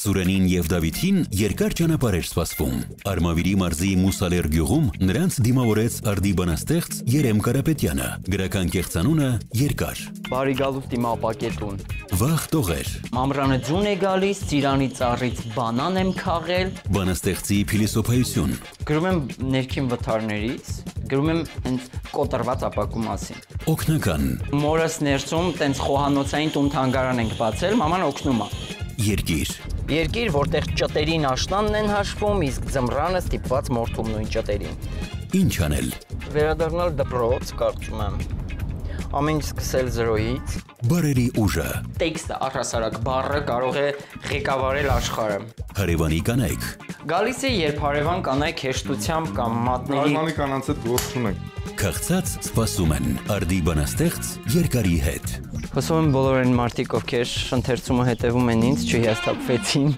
Սուրենին եւ Դավիթին երկար ճանապարհ էր սպասվում։ Արմավիրի մարզի Մուսալեր գյուղում նրանց դիմավորեց արդի բանաստեղծ Երեմ Կարապետյանը։ Գրական կեղծանունը Երկար։ Բարի գալուստի մապակետուն։ Վաղ տողեր։ Մամրանը ձուն է գալիս, ծիրանի ծառից բանան եմ քաղել։ Բանաստեղծի փիլիսոփայություն։ Գրում եմ ներքին վթարներից, գրում եմ հենց կոտրված ապակու մասին։ Օգնական։ Մորս ներսում տենց խոհանոցային տուն թանգարան ենք բացել, մաման օգնում է։ Երկիր։ Երկիր, որտեղ ճտերին աշնանն են հաշվում, իսկ ձմռանը ստիպված մորթում նույն ճտերին։ Ինչ անել։ Վերադառնալ դպրոց, կարծում եմ։ Ամեն ինչ սկսել 0-ից։ Բարերի ուժը։ Տեքստը առհասարակ բառը կարող է ղեկավարել աշխարհը։ Հարևանի կանայք։ Գալիս է, երբ հարևան կանայք հեշտությամբ կամ մատների Արմանի կանանց հետ գործ ունենք։ Քաղցած սպասում են արդի բանաստեղծ Երկարի հետ։ Հուսով եմ բոլոր այն մարդիկ, ովքեր ընթերցումը հետևում են ինձ, չհիասթափվեցին։